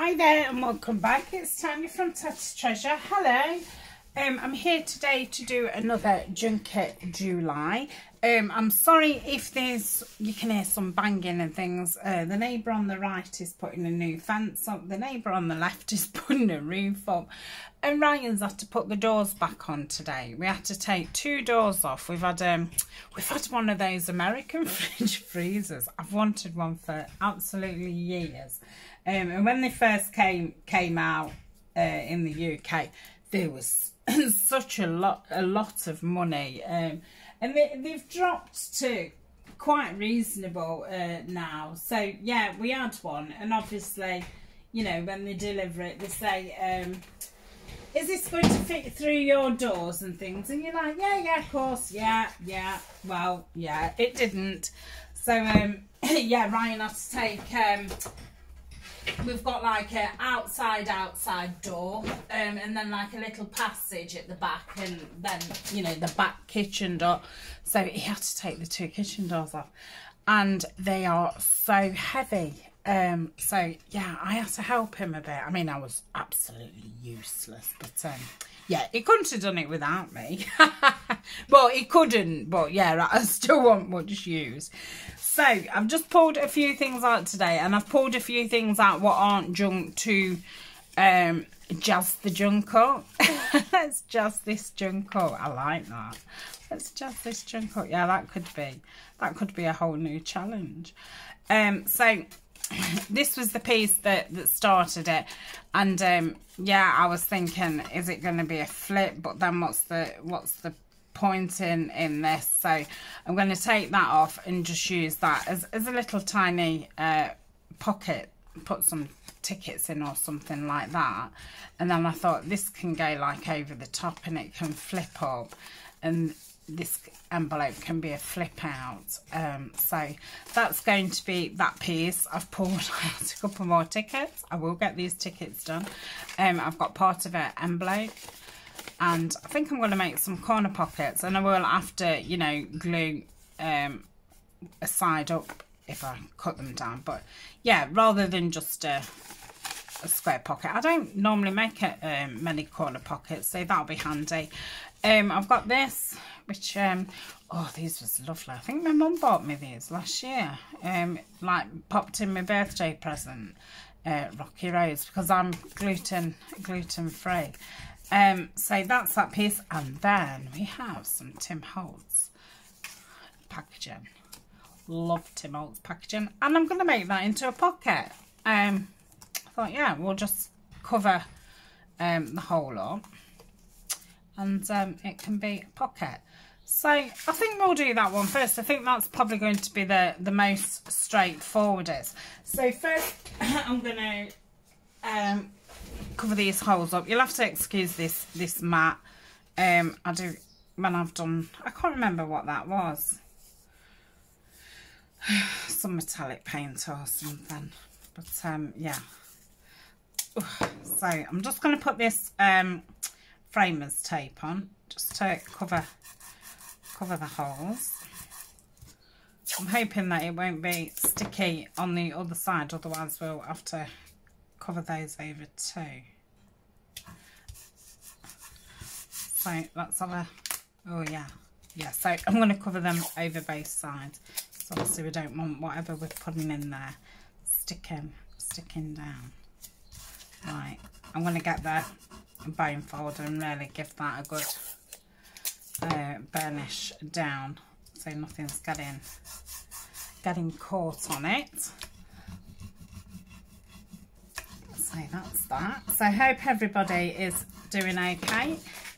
Hi there and welcome back. It's Tania from Tatty's Treasure. Hello. Um, I'm here today to do another Junk it July. Um, I'm sorry if there's, you can hear some banging and things. Uh, the neighbour on the right is putting a new fence up. The neighbour on the left is putting a roof up. And Ryan's had to put the doors back on today. We had to take two doors off. We've had um, we've had one of those American fridge freezers. I've wanted one for absolutely years. Um, and when they first came came out uh, in the UK, there was such a lot a lot of money. Um, and they, they've dropped to quite reasonable uh, now. So yeah we had one. And obviously you know when they deliver it they say um, is this going to fit through your doors and things? And you're like yeah yeah of course. Yeah yeah. Well yeah it didn't. So um, yeah Ryan had to take um, we've got like a outside outside door um, and then like a little passage at the back and then you know the back kitchen door. So he had to take the two kitchen doors off. And they are so heavy. Um, so yeah I had to help him a bit. I mean I was absolutely useless but um, yeah he couldn't have done it without me but he couldn't but yeah I still want much use so I've just pulled a few things out today and I've pulled a few things out what aren't junk to um, just the Junko. Let's just this Junko. I like that. Let's just this Junko. Yeah, that could be. That could be a whole new challenge. Um, so this was the piece that, that started it. And um, yeah, I was thinking, is it going to be a flip? But then what's the what's the point in, in this. So I'm going to take that off and just use that as, as a little tiny uh, pocket. Put some tickets in or something like that. And then I thought this can go like over the top and it can flip up. And this envelope can be a flip out um, so that's going to be that piece. I've pulled out a couple more tickets. I will get these tickets done. Um, I've got part of an envelope and I think I'm going to make some corner pockets and I will after you know glue um, a side up if I cut them down but yeah rather than just a, a square pocket. I don't normally make it, um, many corner pockets so that'll be handy. Um, I've got this which um, oh these was lovely I think my mum bought me these last year um, like popped in my birthday present uh, Rocky Rose because I'm gluten gluten free um, so that's that piece. And then we have some Tim Holtz packaging. Love Tim Holtz packaging. And I'm going to make that into a pocket. Um, I thought, yeah, we'll just cover um, the whole up. And um, it can be a pocket. So I think we'll do that one first. I think that's probably going to be the, the most straightforwardest. So first I'm going to um, cover these holes up. You'll have to excuse this this mat. Um, I do when I've done. I can't remember what that was. Some metallic paint or something. But um, yeah. So I'm just going to put this um, framers tape on just to cover cover the holes. I'm hoping that it won't be sticky on the other side, otherwise we'll have to cover those over too. So let's have a, oh yeah, yeah, so I'm going to cover them over both sides. So obviously we don't want whatever we're putting in there sticking, sticking down. Right, I'm going to get the bone folder and really give that a good uh, burnish down so nothing's getting getting caught on it. So that's that. So I hope everybody is doing okay.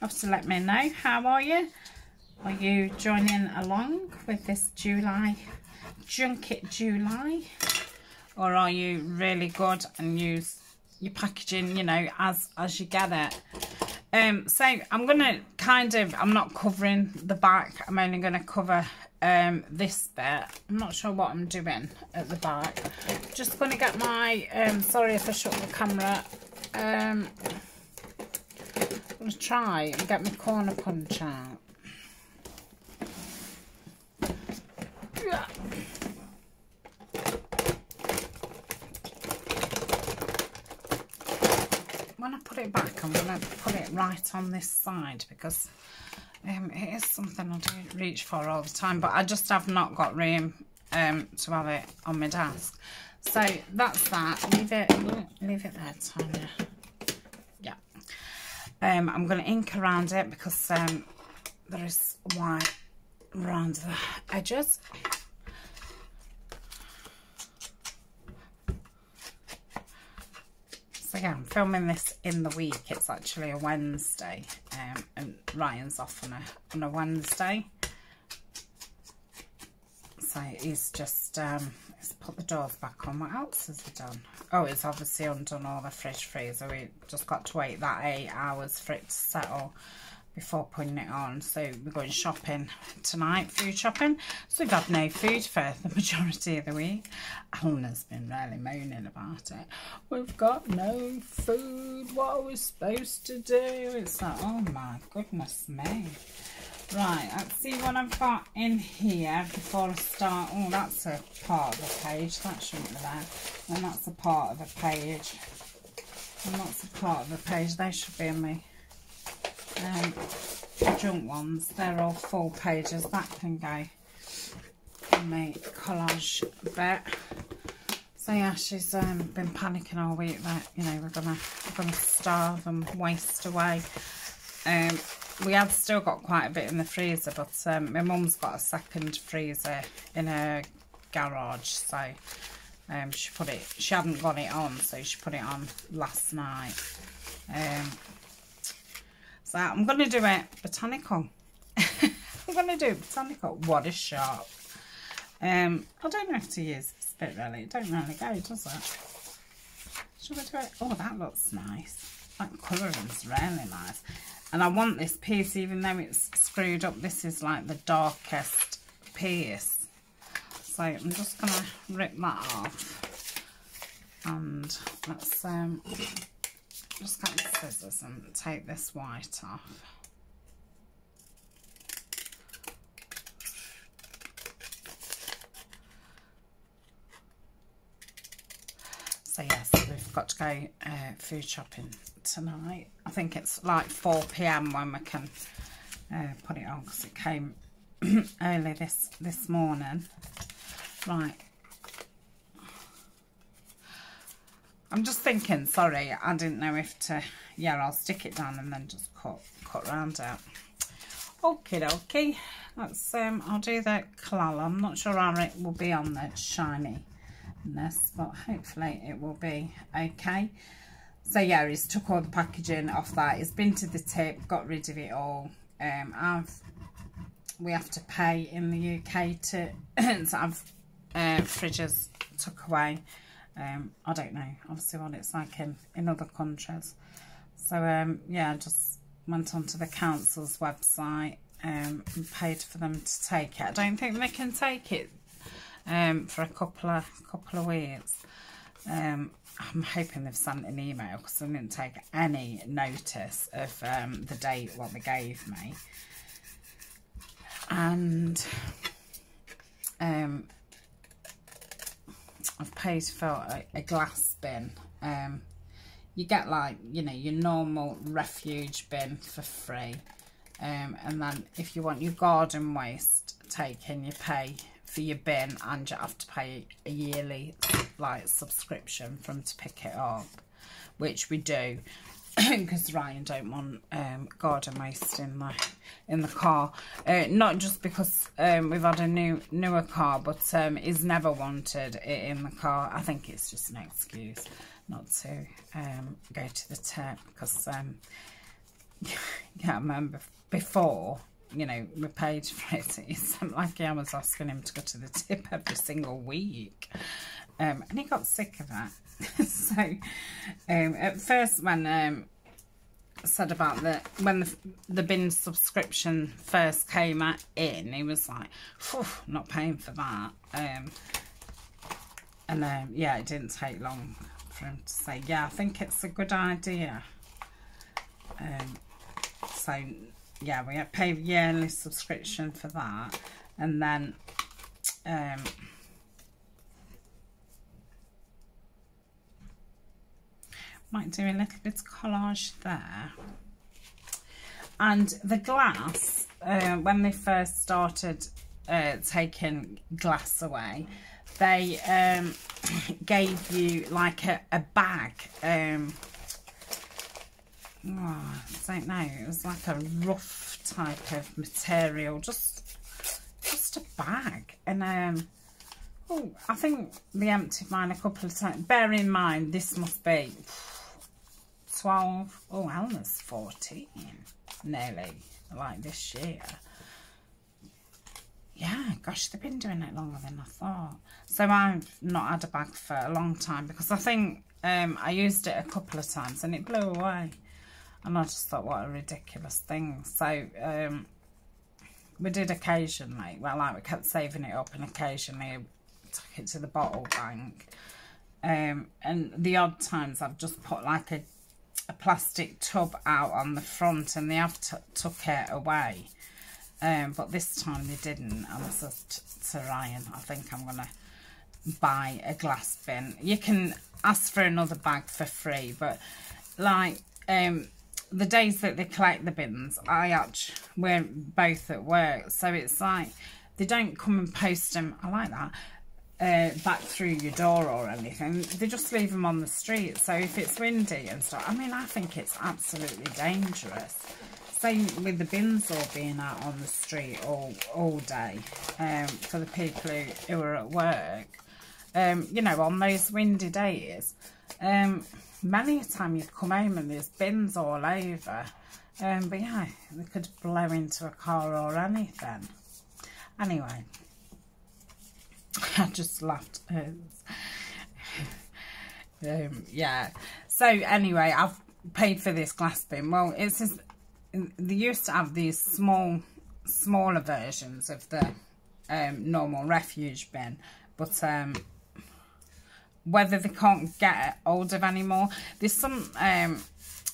To let me know how are you? Are you joining along with this July Junk it July? Or are you really good and use your packaging you know as as you get it um so I'm gonna kind of I'm not covering the back I'm only gonna cover um, this bit. I'm not sure what I'm doing at the back. Just going to get my, um, sorry if I shut the camera. Um, I'm going to try and get my corner punch out. When I put it back, I'm going to put it right on this side because um, it is something I do reach for all the time, but I just have not got room um, to have it on my desk. So that's that. Leave it, leave it there, Tania. Yeah. Um, I'm going to ink around it because um, there is white around the edges. So yeah, I'm filming this in the week. It's actually a Wednesday, um, and Ryan's off on a on a Wednesday. So he's just um, he's put the doors back on. What else has he done? Oh, he's obviously undone all the fridge freezer. We just got to wait that eight hours for it to settle before putting it on. So we're going shopping tonight, food shopping. So we've had no food for the majority of the week. Eleanor's been really moaning about it. We've got no food. What are we supposed to do? It's like, oh my goodness me. Right, let's see what I've got in here before I start. Oh, that's a part of the page. That shouldn't be there. And that's a part of the page. And that's a part of the page. They should be in me um, junk ones. They're all full pages. That can go in my collage bit. So yeah, she's um, been panicking all week that you know we're gonna we're gonna starve and waste away. Um, we have still got quite a bit in the freezer, but um, my mum's got a second freezer in her garage, so um, she put it. She hadn't got it on, so she put it on last night. Um, so I'm going to do it botanical. I'm going to do botanical. What a sharp. Um, I don't know if to use bit really. It don't really go, does it? Should we do it? Oh, that looks nice. That colouring's really nice. And I want this piece, even though it's screwed up, this is like the darkest piece. So I'm just going to rip that off. And let's um, just get the scissors and take this white off. So yes, we've got to go uh, food shopping tonight. I think it's like 4pm when we can uh, put it on because it came early this, this morning. Right, I'm just thinking, sorry, I didn't know if to, yeah, I'll stick it down and then just cut, cut round it. Okay, okay. That's, um, I'll do the Collall. I'm not sure how it will be on the shininess, but hopefully it will be okay. So yeah, he's took all the packaging off that. He's been to the tip, got rid of it all. Um, I've, we have to pay in the UK to, to have uh, fridges took away um, I don't know, obviously what it's like in, in other countries. So, um, yeah, I just went onto the council's website um, and paid for them to take it. I don't think they can take it um, for a couple of couple of weeks. Um, I'm hoping they've sent an email because they didn't take any notice of um, the date what they gave me. And um, I've paid for a, a glass bin. Um, you get like, you know, your normal refuge bin for free. Um, and then if you want your garden waste taken, you pay for your bin and you have to pay a yearly like subscription from to pick it up, which we do because Ryan don't want um, garden waste in the in the car. Uh, not just because um, we've had a new newer car, but um, he's never wanted it in the car. I think it's just an excuse not to um, go to the tip because um, yeah, I remember before. You know, we paid for it. It's like I was asking him to go to the tip every single week. Um, and he got sick of that. so um, at first when um, said about the when the, the bin subscription first came in, he was like, not paying for that. Um, and um, yeah, it didn't take long for him to say, yeah, I think it's a good idea. Um, so yeah, we pay yearly subscription for that, and then um, Might do a little bit of collage there. And the glass, uh, when they first started uh, taking glass away, they um, gave you like a, a bag. Um, oh, I don't know. It was like a rough type of material, just just a bag. And um, oh, I think they emptied mine a couple of times. Bear in mind, this must be 12. Oh, Elma's 14 nearly like this year. Yeah, gosh, they've been doing it longer than I thought. So I've not had a bag for a long time because I think um, I used it a couple of times and it blew away. And I just thought, what a ridiculous thing. So um, we did occasionally, well, like we kept saving it up and occasionally took it to the bottle bank. Um, and the odd times I've just put like a a plastic tub out on the front and they have took it away. Um, but this time they didn't. And I said to Ryan, I think I'm going to buy a glass bin. You can ask for another bag for free, but like um, the days that they collect the bins, I actually, we're both at work. So it's like, they don't come and post them. I like that uh, back through your door or anything. They just leave them on the street. So if it's windy and stuff, I mean, I think it's absolutely dangerous. Same with the bins all being out on the street all, all day um, for the people who, who are at work. Um, you know, on those windy days, um, many a time you come home and there's bins all over. Um, but yeah, they could blow into a car or anything. Anyway, I just laughed. um, yeah. So anyway, I've paid for this glass bin. Well, it's just, they used to have these small, smaller versions of the um, normal refuge bin, but um, whether they can't get hold of anymore. There's some, um,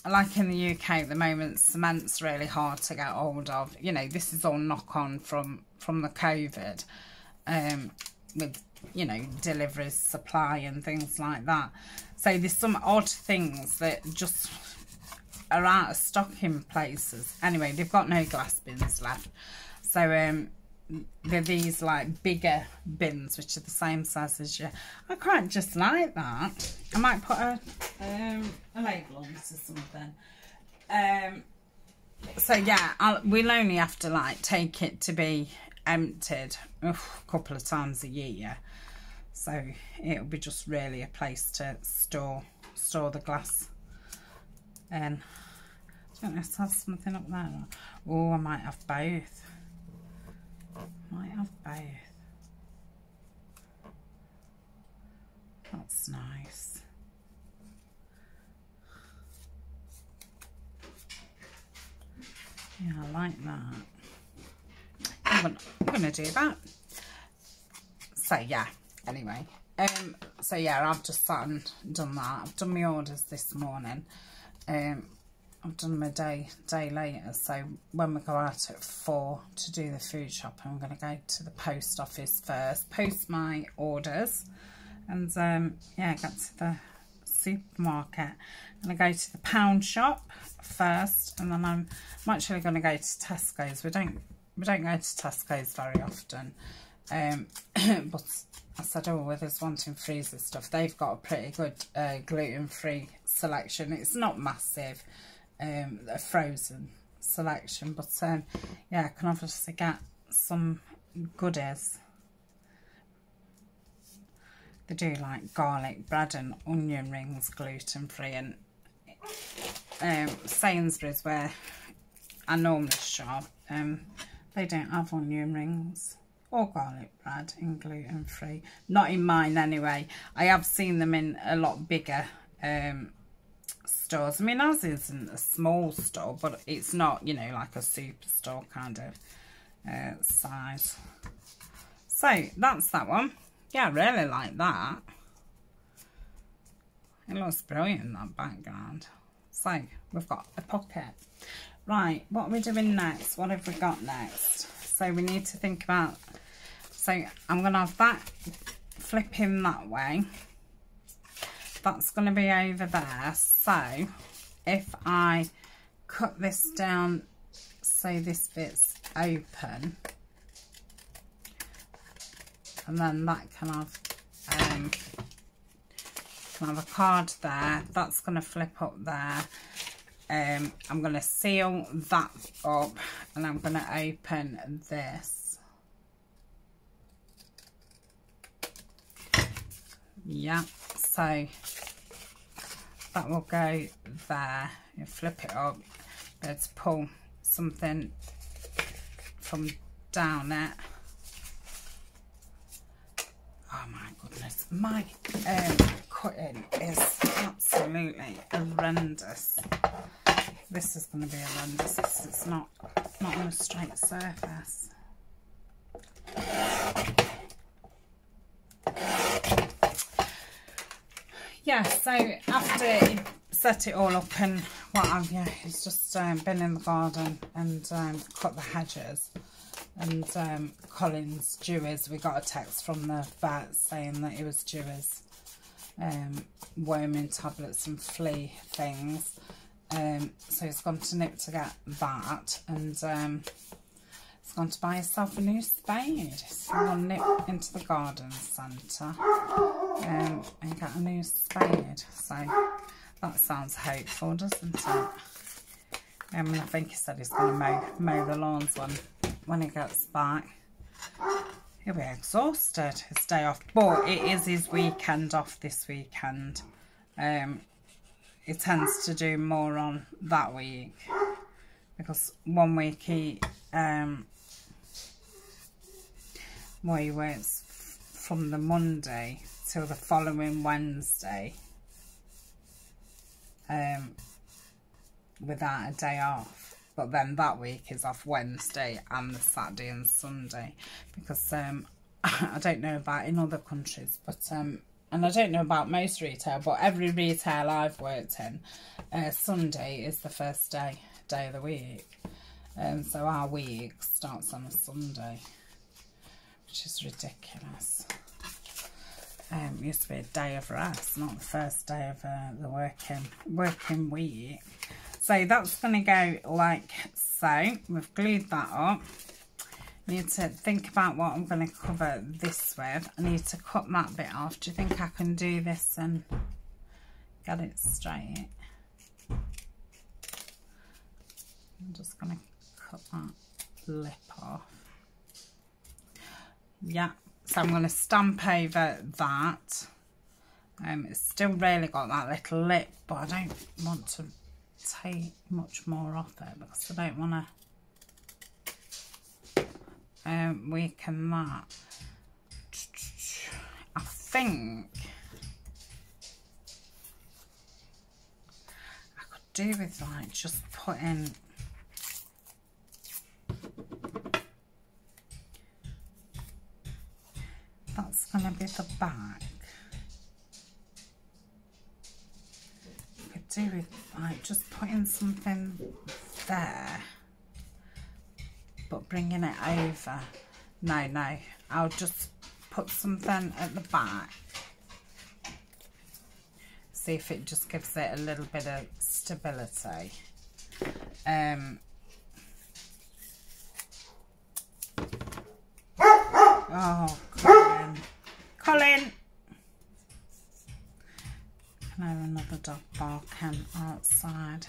like in the UK at the moment, cement's really hard to get hold of. You know, this is all knock on from from the COVID. Um, with, you know, deliveries, supply and things like that. So there's some odd things that just are out of stock in places. Anyway, they've got no glass bins left. So um, they're these like bigger bins, which are the same size as you. I quite just like that. I might put a, um, a label on this or something. Um, so yeah, I'll, we'll only have to like take it to be emptied a couple of times a year. So it'll be just really a place to store store the glass um, and I don't something up there. Oh, I might have both. Might have both. That's nice. Yeah, I like that. I'm gonna, do that. So yeah, anyway. Um, so yeah, I've just sat and done that. I've done my orders this morning. Um, I've done my day day later. So when we go out at four to do the food shop, I'm going to go to the post office first, post my orders, and um, yeah, get to the supermarket. I'm going to go to the pound shop first, and then I'm, I'm actually going to go to Tesco's. We don't we don't go to Tesco's very often. Um, but I said, oh, well, there's wanting freezer stuff. They've got a pretty good uh, gluten-free selection. It's not massive, um, a frozen selection. But, um, yeah, I can obviously get some goodies. They do like garlic bread and onion rings gluten-free. And um, Sainsbury's, where I normally shop, um, they don't have onion rings or garlic bread in gluten free. Not in mine anyway. I have seen them in a lot bigger um, stores. I mean, ours isn't a small store, but it's not, you know, like a superstore kind of uh, size. So, that's that one. Yeah, I really like that. It looks brilliant, that background. So, we've got a pocket. Right, what are we doing next? What have we got next? So we need to think about, so I'm going to have that flipping that way. that's going to be over there. So if I cut this down so this bit's open and then that can have um, can have a card there that's going to flip up there um, I'm going to seal that up and I'm going to open this. Yeah so that will go there. You flip it up. Let's pull something from down it. Oh my goodness my um, cutting is absolutely horrendous this is going to be a horrendous it's not not on a straight surface. Yeah so after set it all up and what have you it's just um, been in the garden and um, cut the hedges. And um, Colin's we got a text from the vet saying that it was Dewey's um, worming tablets and flea things um, so he's gone to Nip to get that and um, he's gone to buy himself a new spade he's to nip into the garden centre um, and get a new spade so that sounds hopeful, doesn't it? Um, I think he said he's going to mow, mow the lawns when, when he gets back. He'll be exhausted, his day off. But it is his weekend off this weekend. Um, he tends to do more on that week. Because one week he, um, well, he works from the Monday till the following Wednesday um, without a day off. But then that week is off Wednesday and the Saturday and Sunday because um, I don't know about in other countries, but um, and I don't know about most retail, but every retail I've worked in, uh, Sunday is the first day day of the week. Um, so our week starts on a Sunday, which is ridiculous um, used to be a day of rest, not the first day of uh, the working working week. So that's going to go like so. We've glued that up. Need to think about what I'm going to cover this with. I need to cut that bit off. Do you think I can do this and get it straight? I'm just going to cut that lip off. Yeah, so I'm going to stamp over that. Um, it's still really got that little lip, but I don't want to take much more off it because I don't want to um, weaken that. I think I could do with like just putting that's to be the back. Could do with like just putting something there, but bringing it over. No, no, I'll just put something at the back. See if it just gives it a little bit of stability. Um, oh, Colin. Colin. Can I have another dog barking outside?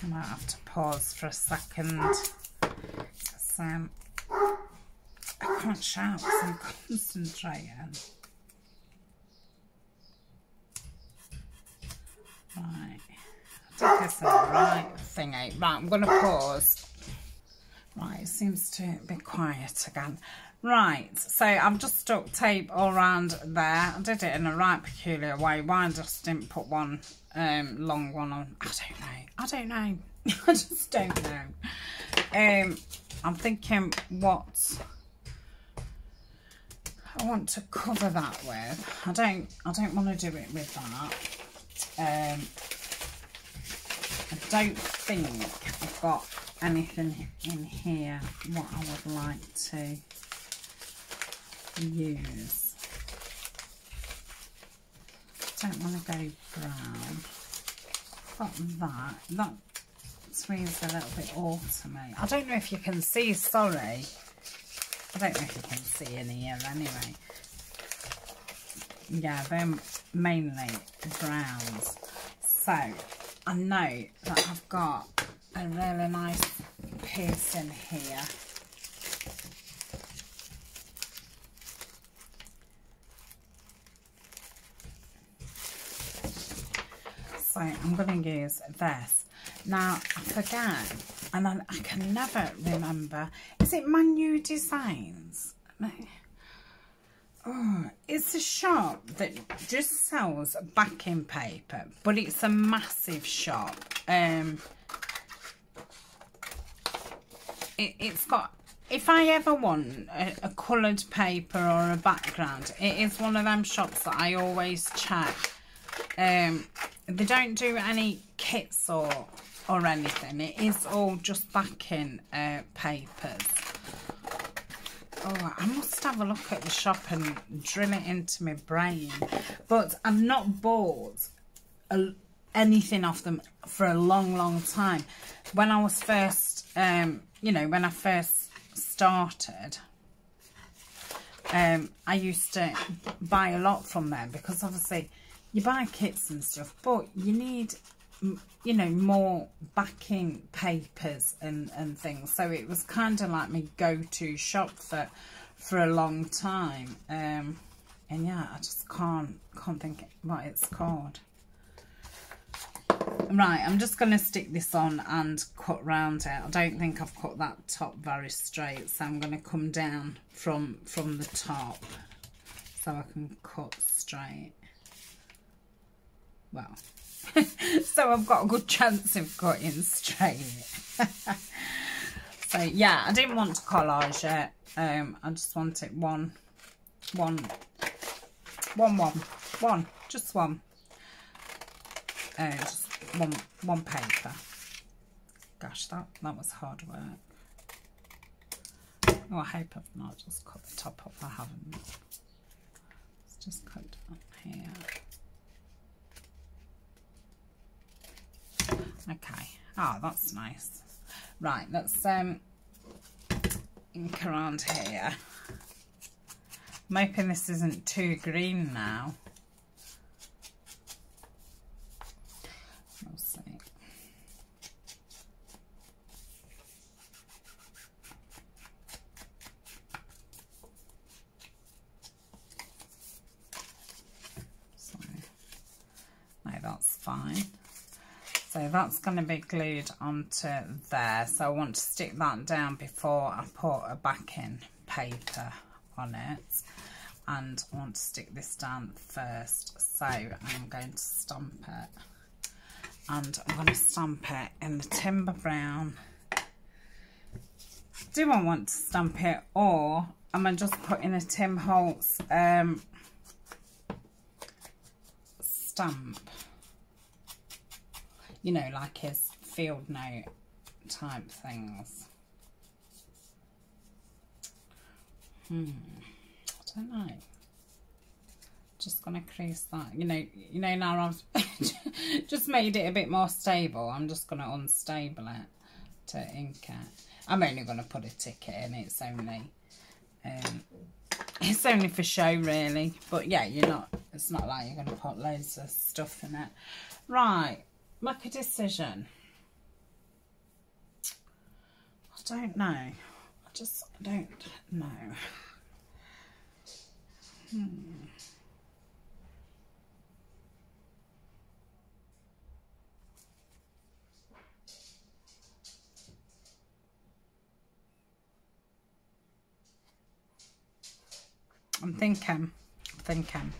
I might have to pause for a second because um, I can't shout because I'm concentrating. Right. I think it's the right thingy. Right, I'm going to pause. Right, it seems to be quiet again. Right, so I've just stuck tape all around there. I did it in a right peculiar way. Why I just didn't put one um, long one on? I don't know. I don't know. I just don't know. Um, I'm thinking what I want to cover that with. I don't. I don't want to do it with that. Um, I don't think I've got anything in here what I would like to use. Don't want to go brown. Got that. That smells a little bit autumny. I don't know if you can see, sorry. I don't know if you can see in here anyway. Yeah, they're mainly browns. So, I know that I've got a really nice piece in here. So I'm going to use this. Now, I forget, and I, I can never remember. Is it Manu Designs? Oh, it's a shop that just sells backing paper, but it's a massive shop. Um, it, has got, if I ever want a, a coloured paper or a background, it is one of them shops that I always check. Um, they don't do any kits or or anything. It is all just backing uh, papers. Oh, I must have a look at the shop and drill it into my brain. But I've not bought a, anything off them for a long, long time. When I was first, um, you know, when I first started, um, I used to buy a lot from them because obviously you buy kits and stuff, but you need you know, more backing papers and, and things. So it was kind of like my go-to shop for for a long time. Um, and yeah, I just can't can't think what it's called. Right, I'm just going to stick this on and cut round it. I don't think I've cut that top very straight, so I'm going to come down from from the top so I can cut straight. Well, so I've got a good chance of cutting straight. so yeah, I didn't want to collage it. Um, I just want it one, one, one, one, one, just one. Uh, just one, one paper. Gosh, that that was hard work. Oh, I hope I've not just cut the top off. I haven't. Let's just cut down here. Okay. Oh, that's nice. Right, let's um ink around here. I'm hoping this isn't too green now. We'll see. So, no, that's fine. That's going to be glued onto there. So I want to stick that down before I put a backing paper on it. And I want to stick this down first. So I'm going to stamp it. And I'm going to stamp it in the timber brown. Do I want to stamp it or am I just putting a Tim Holtz um, stamp? You know, like his field note type things. Hmm, I don't know. Just gonna crease that. You know, you know now I've just made it a bit more stable. I'm just gonna unstable it to ink it. I'm only gonna put a ticket in. It's only, um, it's only for show really. But yeah, you're not. It's not like you're gonna put loads of stuff in it. Right make a decision. I don't know. I just don't know. Hmm. I'm thinking, thinking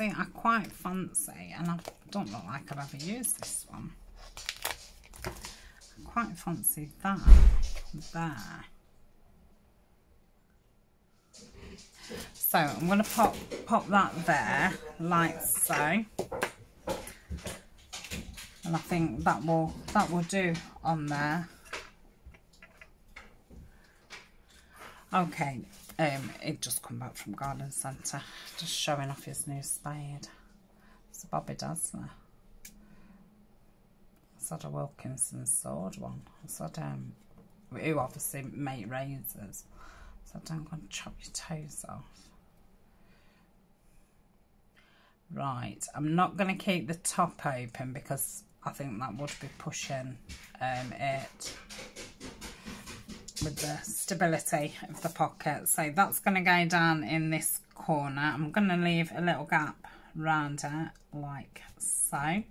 see, I quite fancy, and I don't look like I've ever used this one. I quite fancy that there. So I'm going to pop pop that there, like so. and I think that will that will do on there okay um it just come back from garden centre just showing off his new spade. It's a Bobby Dazzler it's had a Wilkinson sword one. It's had um who obviously make razors. So don't go and chop your toes off. Right I'm not going to keep the top open because I think that would be pushing um, it with the stability of the pocket. So that's going to go down in this corner. I'm going to leave a little gap round it like so.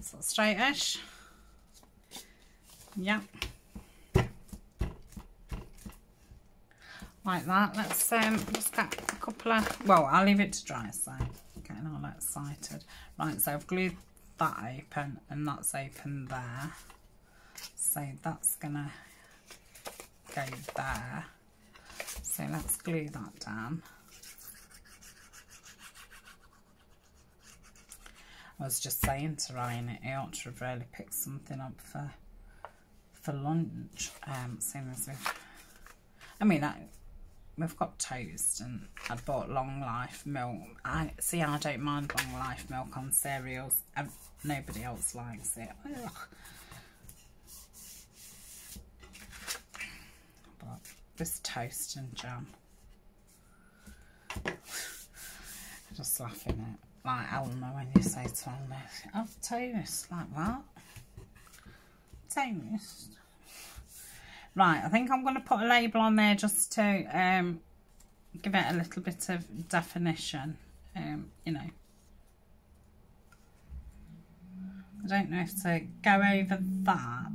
So straightish. Yep. Like that. Let's um, just get a couple of, well, I'll leave it to dry so getting all excited. Right, so I've glued that open and that's open there. So that's gonna go there. So let's glue that down. I was just saying to Ryan, he ought to have really picked something up for for lunch. Um, same as if, I mean, I, we've got toast and I bought long life milk. I see I don't mind long life milk on cereals. I, nobody else likes it. Ugh. But this toast and jam. Just laughing at like Elmer when you say to Elmer, I've toast. Like what? Toast? Right, I think I'm going to put a label on there just to um, give it a little bit of definition, um, you know. I don't know if to go over that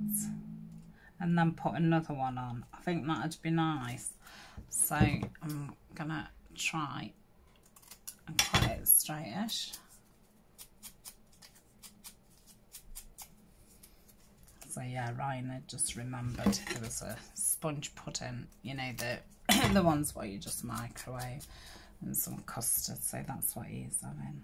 and then put another one on. I think that'd be nice. So I'm to try and cut it straightish. So yeah, Ryan had just remembered there was a sponge pudding, you know, the the ones where you just microwave and some custard, so that's what he's having.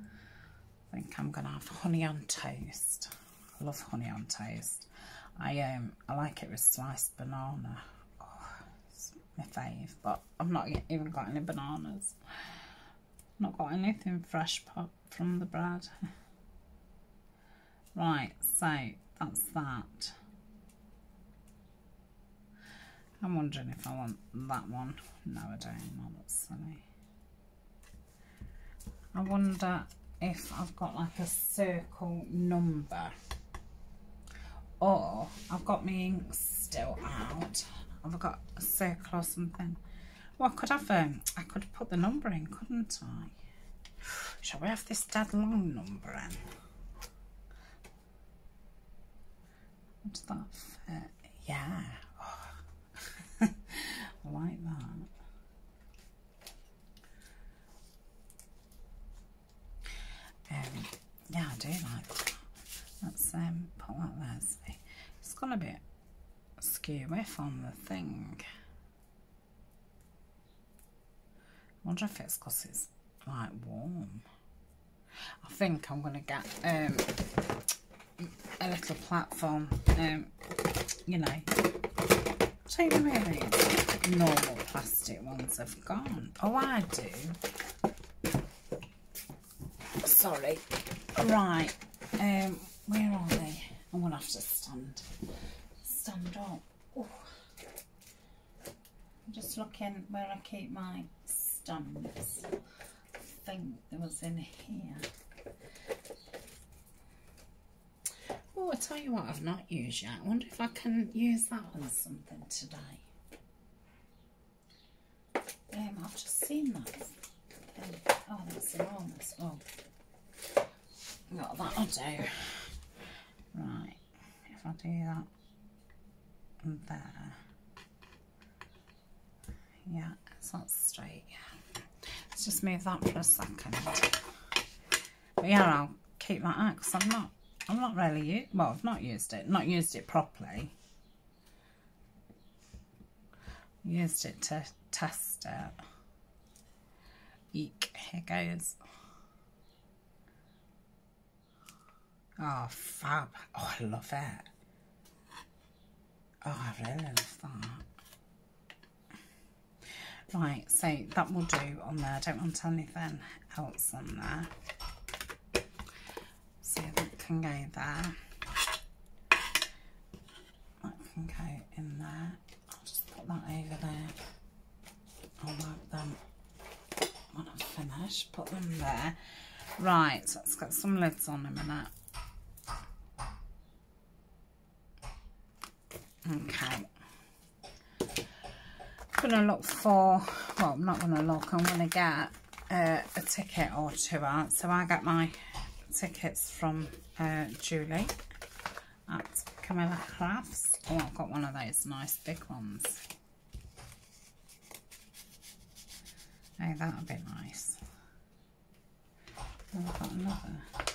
I think I'm gonna have honey on toast. I love honey on toast. I um I like it with sliced banana. Oh, it's my fave, but I've not even got any bananas. Not got anything fresh pop from the bread. Right, so that's that. I'm wondering if I want that one. No, I don't. No, that's silly. I wonder if I've got like a circle number or I've got my ink still out. I've got a circle or something. Well, I could have um, I could put the number in, couldn't I? Shall we have this dead long number in? What's that fit? Yeah. Oh. I like that. Um, yeah, I do like that. Let's um, put that there. It's gone a bit skew if on the thing. I wonder if it's because it's like warm. I think I'm to get um, a little platform, um, you know, take them really normal plastic ones have gone. Oh, I do. Sorry. Right. Um, where are they? I'm to have to stand up. Oh. I'm just looking where I keep my stamps. I think there was in here. Oh, I tell you what I've not used yet. I wonder if I can use that on something today. Um, I've just seen that. Oh, that's enormous. Oh, got that'll do. Right, if I do that there. Yeah, it's not straight. Let's just move that for a second. But yeah, I'll keep that out because I'm not I'm not really, well, I've not used it, not used it properly. Used it to test it. Eek, here goes. Oh, fab. Oh, I love it. Oh, I really love that. Right, so that will do on there. I don't want anything else on there. So that can go there. That can go in there. I'll just put that over there. I'll wipe them when I've finished. Put them there. Right, so let's get some lids on in a minute. Okay. Going to look for, well, I'm not going to look, I'm going to get uh, a ticket or two out. So I got my tickets from uh, Julie at Camilla Crafts. Oh, I've got one of those nice big ones. Oh, that would be nice. I've got another.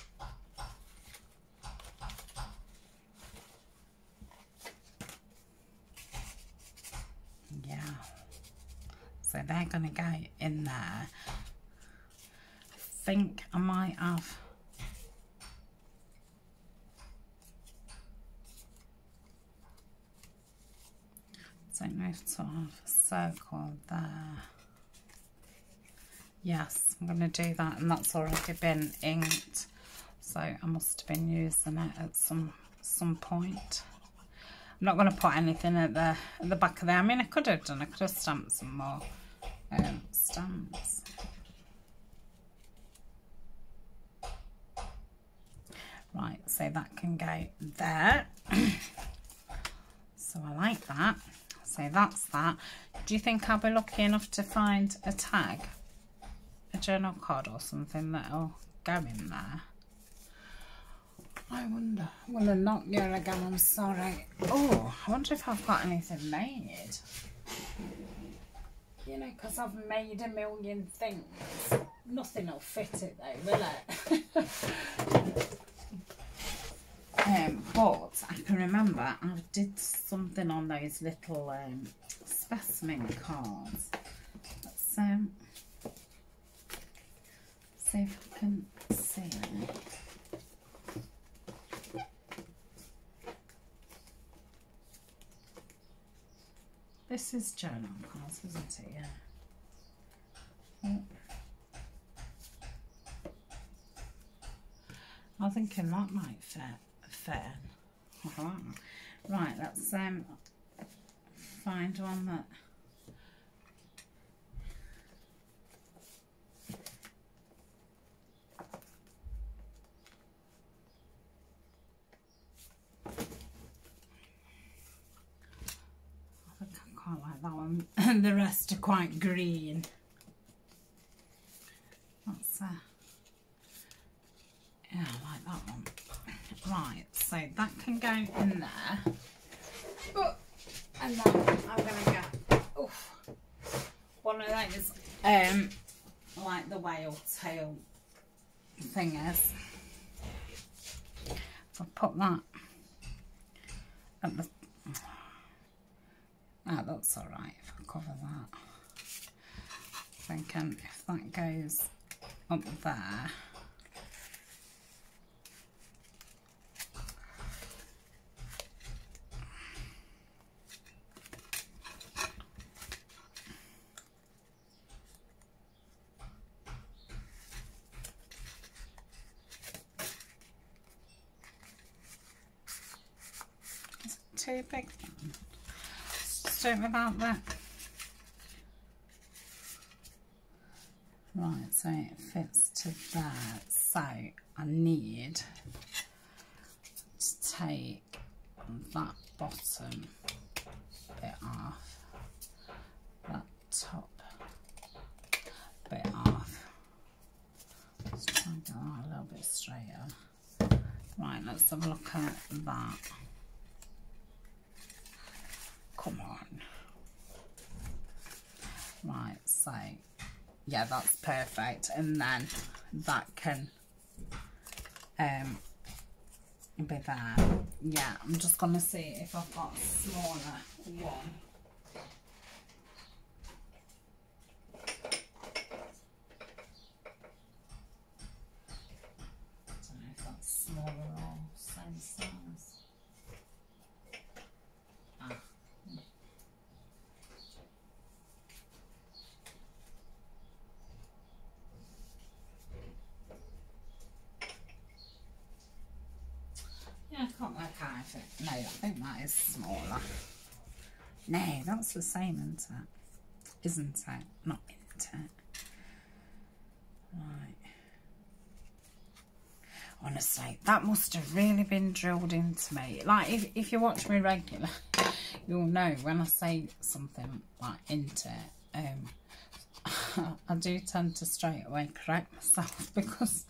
So they're going to go in there. I think I might have don't know have a circle there. Yes, I'm going to do that and that's already been inked. So I must have been using it at some some point. I'm not going to put anything at the at the back of there. I mean, I could have done. I could have stamped some more um, stamps. Right, so that can go there. so I like that. So that's that. Do you think I'll be lucky enough to find a tag? A journal card or something that'll go in there? I wonder. I'm going to knock you again, I'm sorry. Oh, I wonder if I've got anything made you know, because I've made a million things. Nothing will fit it though, will it? um, but I can remember I did something on those little um, specimen cards. Let's um, see if I can see it. This is journal cards, isn't it? Yeah. I'm thinking that might fit. fit. Right, let's um, find one that and the rest are quite green. That's uh, yeah, I like that one. Right, so that can go in there. Oh, and then I'm gonna get oof, one of those um like the whale tail thingers. So put that at the Ah, that's all right cover that. Thinking if that goes up there, too big don't about that. Right, so it fits to that. So I need to take that bottom bit off, that top bit off. Let's try and get that a little bit straighter. Right, let's have a look at that. Come on. Right, so yeah, that's And then that can um, be there. Yeah, I'm just going to see if I've got a smaller one. I don't know if that's smaller or I can't work out if it, no, I think that is smaller. That's the same, isn't it? Isn't it? Not isn't it? Right. Honestly, that must have really been drilled into me. Like, if, if you watch me regular, you'll know when I say something like into it, um, I do tend to straight away correct myself because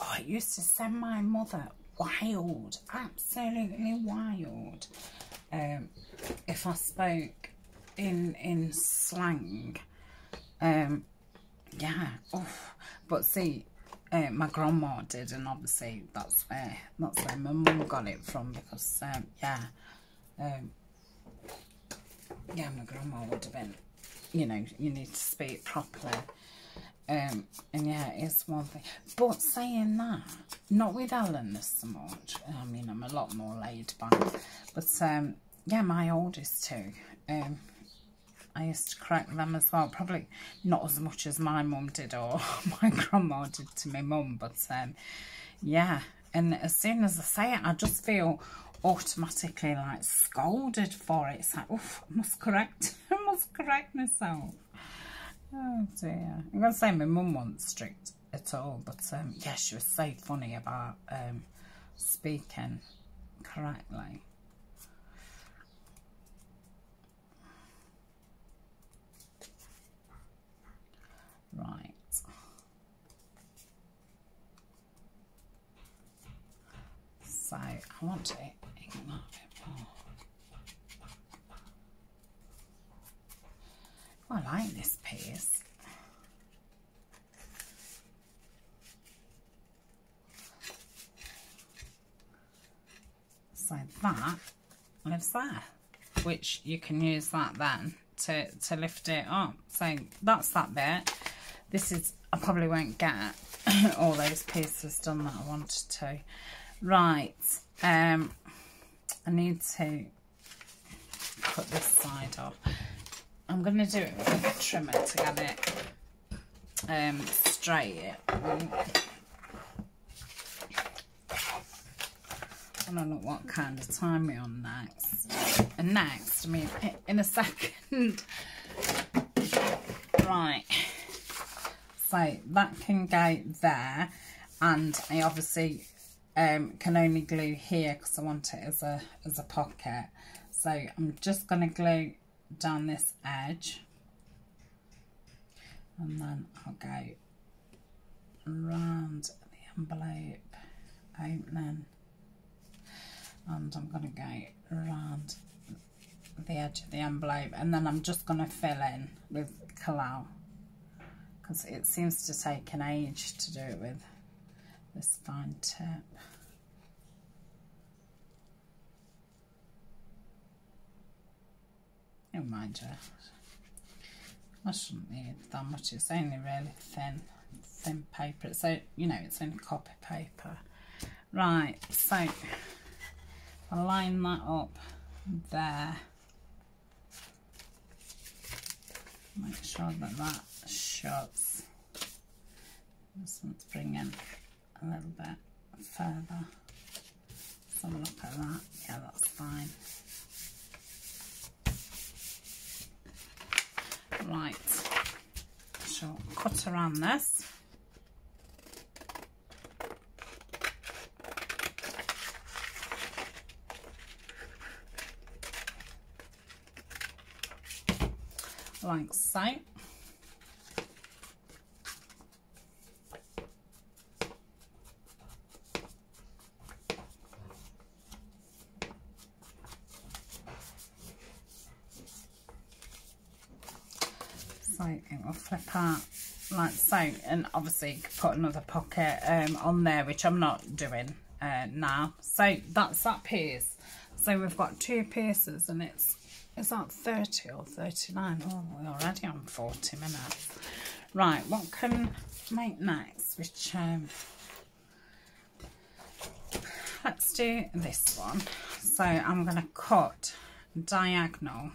oh, it used to send my mother wild, absolutely wild. Um, if I spoke in in slang, um, yeah. Oh, but see, uh, my grandma did, and obviously that's where that's where my mum got it from because um, yeah, um, yeah, my grandma would have been, you know, you need to speak properly. Um, and yeah, it's one thing. But saying that, not with Ellen so much. I mean, I'm a lot more laid back. But um, yeah, my oldest two. Um, I used to correct them as well. Probably not as much as my mum did or my grandma did to my mum. But um, yeah, and as soon as I say it, I just feel automatically like scolded for it. It's like, oof, I must correct, I must correct myself. Oh dear. I'm going to say my mum wasn't strict at all, but um, yeah, she was so funny about um, speaking correctly. Right. So I want to ignite it more. I like this piece. So that lives there, which you can use that then to, to lift it up. So that's that bit. This is, I probably won't get all those pieces done that I wanted to. Right, um, I need to cut this side off. I'm going to do it with a trimmer to get it um, straight. I don't know what kind of time we're on next. And next, I mean, in a second. right. So that can go there. And I obviously um, can only glue here because I want it as a, as a pocket. So I'm just going to glue down this edge and then I'll go around the envelope opening and I'm going to go around the edge of the envelope and then I'm just going to fill in with Collall because it seems to take an age to do it with this fine tip. Never mind. I shouldn't need that much. It's only really thin, thin paper. So, you know, it's in copy paper. Right, so I'll line that up there. Make sure that that shuts. Just want to bring in a little bit further. Have a look at that. Yeah, that's fine. Right, so cut around this. Like so. Will like so and obviously put another pocket um, on there which I'm not doing uh, now. So that's that piece. So we've got two pieces and it's is that 30 or 39 oh we're already on 40 minutes. Right what can make next? Which um, let's do this one. So I'm to cut diagonal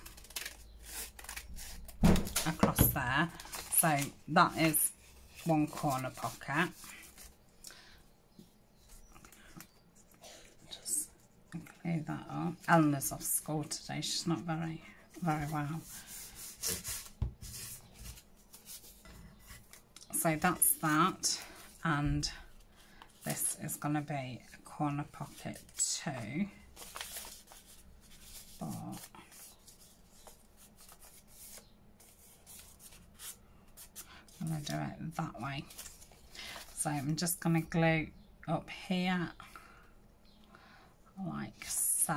across there. So that is one corner pocket. Just that up. Eleanor's off school today. She's not very, very well. So that's that. And this is going to be a corner pocket too. But I'm going to do it that way. So I'm just going to glue up here like so.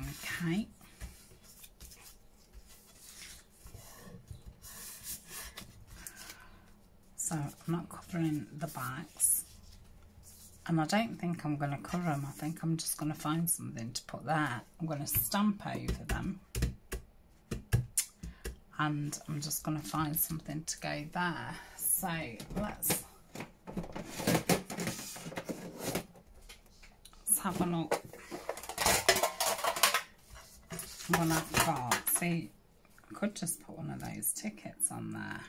Okay. So I'm not covering the backs. And I don't think I'm going to cover them. I think I'm just going to find something to put there. I'm going to stamp over them. And I'm just going to find something to go there. So let's, let's have a look. What I've got. See, I could just put one of those tickets on there.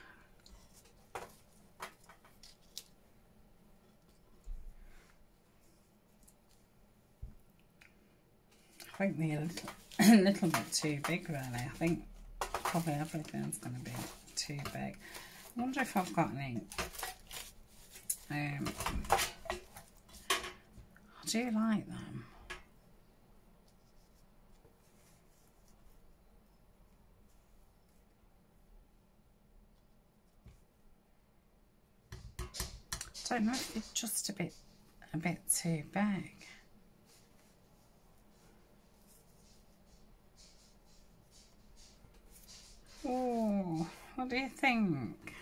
I think they're a little, a little bit too big really. I think probably everything's going to be too big. I wonder if I've got any... Um, I do like them. I don't know if it's just a bit a bit too big. Oh, what do you think?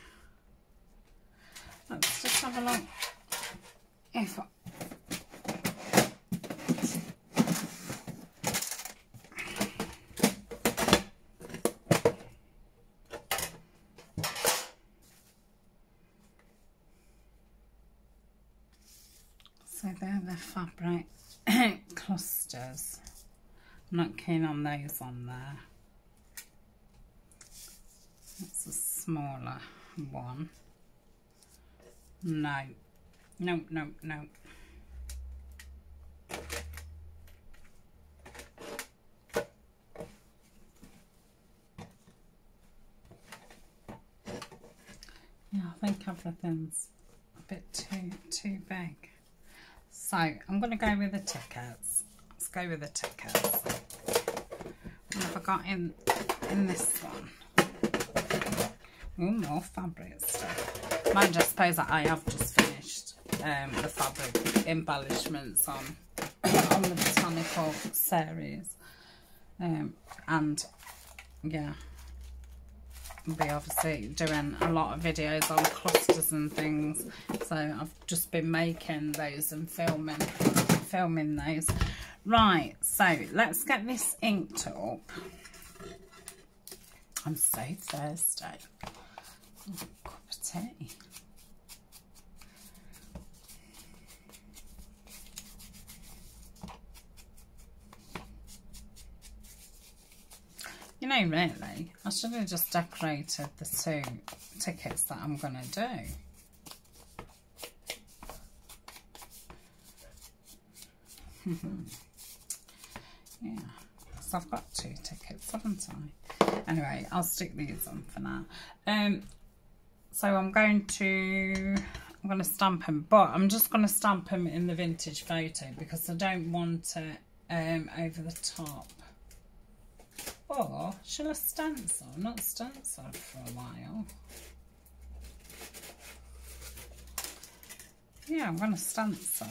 Let's just have a look. If I... So they're the fabric clusters. I'm not keen on those on there. That's a smaller one. No. No, no, no. Yeah, I think everything's a bit too too big. So I'm going to go with the tickets. Let's go with the tickets. What have I got in in this one? Oh, more fabric stuff. Mind I suppose that I have just finished um, the fabric embellishments on, on the botanical series. Um, and yeah, I'll be obviously doing a lot of videos on clusters and things. So I've just been making those and filming, filming those. Right, so let's get this inked up. I'm so thirsty cup of tea. You know, really, I should have just decorated the two tickets that I'm going to do. yeah, so I've got two tickets, haven't I? Anyway, I'll stick these on for now. Um, so I'm going to, I'm going to stamp him, but I'm just going to stamp him in the vintage photo because I don't want it um, over the top. Or shall I stencil? Not stencil for a while. Yeah, I'm going to stencil.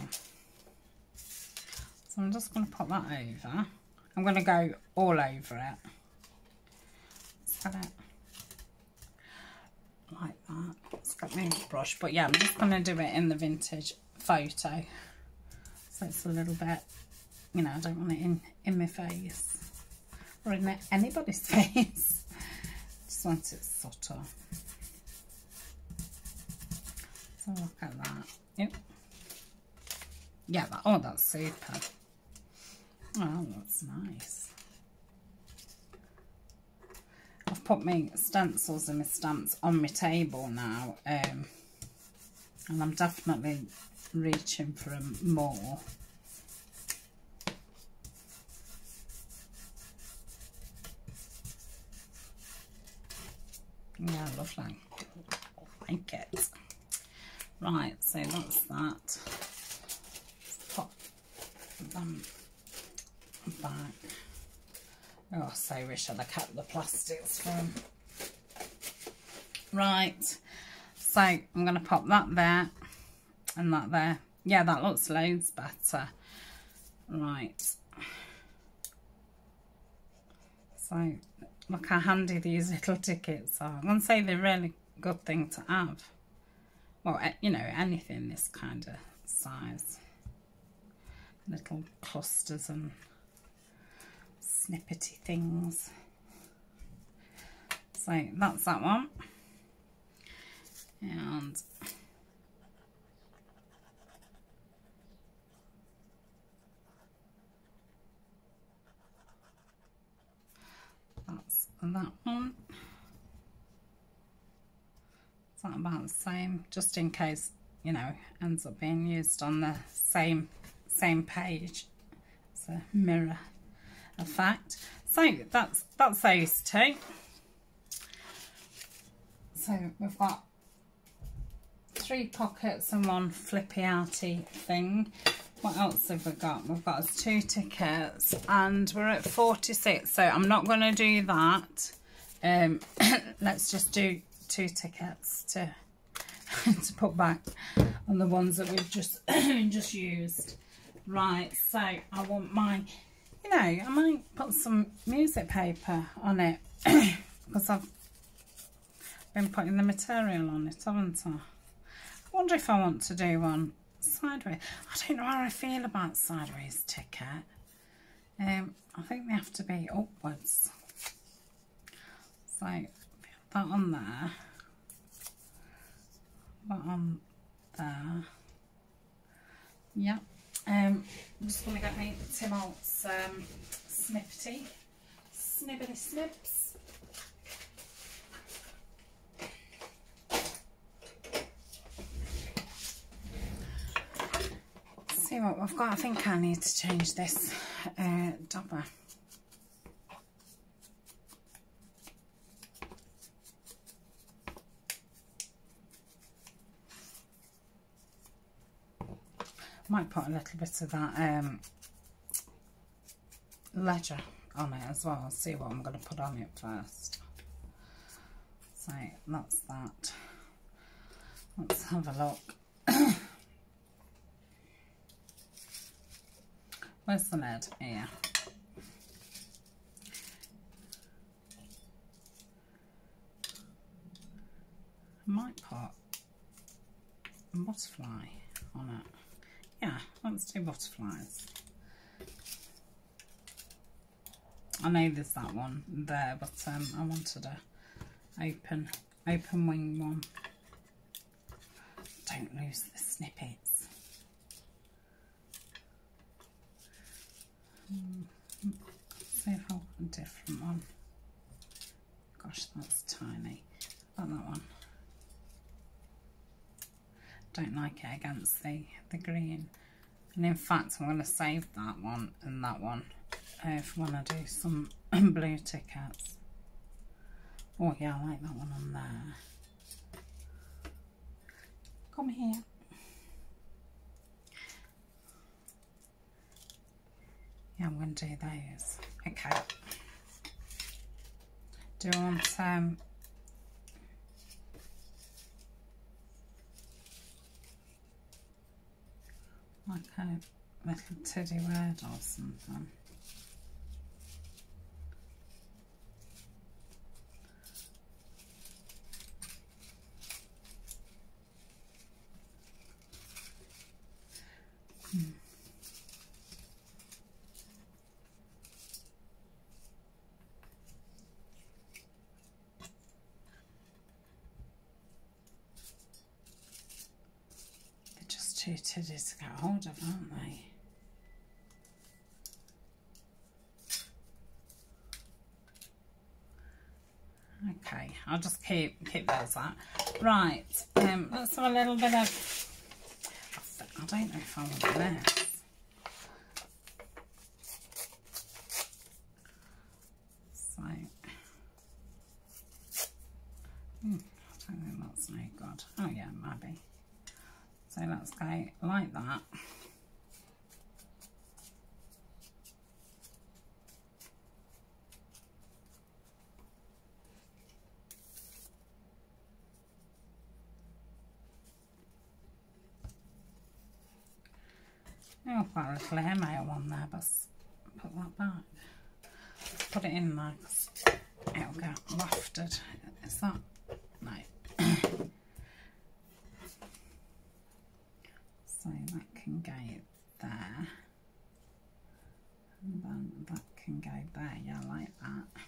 So I'm just going to put that over. I'm going to go all over it like that. It's got my brush, but yeah, I'm just going to do it in the vintage photo. So it's a little bit, you know, I don't want it in, in my face or in anybody's face. just want it subtle. So look at that. Yep. Yeah, that, oh, that's super. Oh, that's nice. I've put my stencils and my stamps on my table now. Um, And I'm definitely reaching for more. Yeah, lovely. Like it. Right, so that's that. Pop them back. Oh, so wish have kept the plastics from. Right, so I'm going to pop that there and that there. Yeah, that looks loads better. Right. So, look how handy these little tickets are. I'm going to say they're really good thing to have. Well, you know, anything this kind of size. Little clusters and snippety things. So that's that one. And that's that one. That about the same? Just in case, you know, ends up being used on the same same page. It's a mirror effect. So that's that's those two. So we've got three pockets and one flippy outy thing. What else have we got? We've got two tickets and we're at 46. So I'm not going to do that. Um, let's just do two tickets to to put back on the ones that we've just just used. Right, so I want my you know, I might put some music paper on it because I've been putting the material on it, haven't I? I wonder if I want to do one sideways. I don't know how I feel about sideways ticket. Um, I think they have to be upwards. So, that on there. That on there. Yep. Um, I'm just going to get me Tim Holtz um, Snippety, Snibbity Snips. See what we've got. I think I need to change this uh. Might put a little bit of that um, ledger on it as well. See what I'm going to put on it first. So that's that. Let's have a look. Where's the lead? Here. Might put a butterfly on it yeah, let's do butterflies. I know there's that one there, but um, I wanted a open, open wing one. Don't lose the snippets. Hmm. See if I'll a different one. Gosh, that's tiny. Like that one don't like it against the, the green. And in fact, I'm going to save that one and that one uh, when I do some blue tickets. Oh yeah, I like that one on there. Come here. Yeah, I'm going to do those. Okay. Do you want um, like a little teddy bear or something. Hmm. two teddies to get hold of, aren't they? Okay, I'll just keep keep those out. Right, um, let's have a little bit of, I don't know if I want this. So, hmm, I don't think that's no good. Oh yeah, maybe. So let's go like that. Oh, got a little hairmail on there, but put that back. Put it in there because it'll get wafted. Is that? No. so that can go there. And then that can go there, yeah, like that.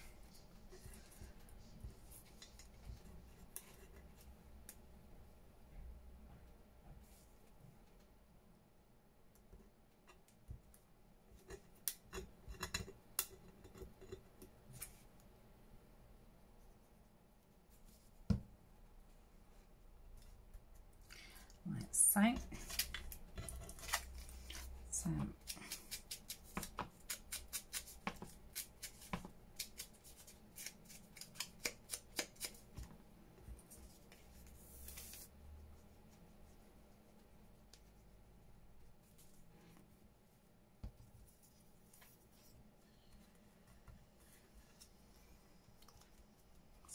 so. So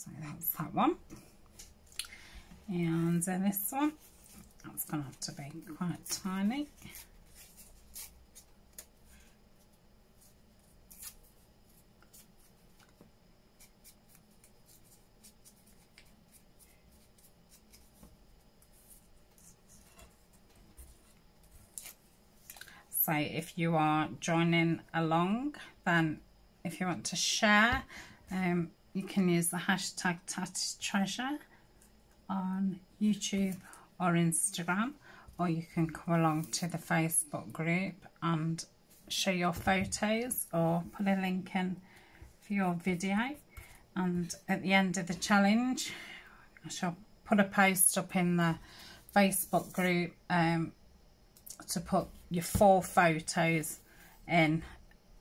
So that's that one. And then this one. That's going to have to be quite tiny. So if you are joining along, then if you want to share, um, you can use the hashtag Tatty's Treasure on YouTube or Instagram or you can come along to the Facebook group and show your photos or put a link in for your video. And at the end of the challenge I shall put a post up in the Facebook group um, to put your four photos in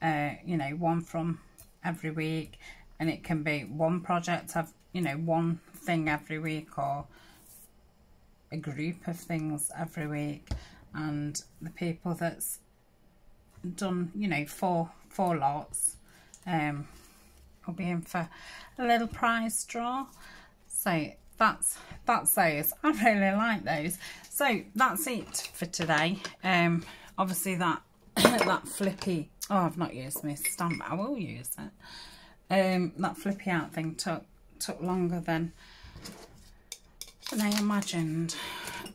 uh, you know one from every week and it can be one project of you know one thing every week or a group of things every week. And the people that's done you know four four lots um will be in for a little prize draw. So that's that's those. I really like those. So that's it for today. Um obviously that that flippy oh i've not used my stamp i will use it um that flippy out thing took took longer than than I imagined.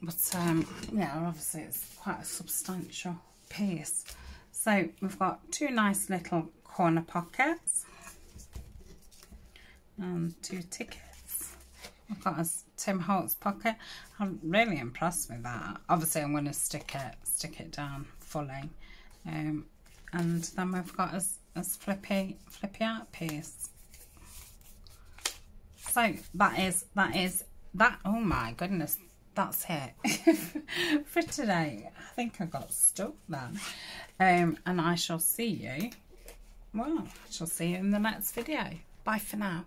But um, yeah, obviously it's quite a substantial piece. So we've got two nice little corner pockets and two tickets. I've got a Tim Holtz pocket. I'm really impressed with that. Obviously I'm going to stick it stick it down fully. Um, and then we've got a, a flippy flippy art piece. So that is that is that, oh my goodness, that's it for today. I think I got stuck then. Um, and I shall see you, well, I shall see you in the next video. Bye for now.